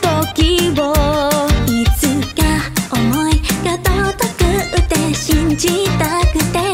時をいつか思いが届くって信じたくて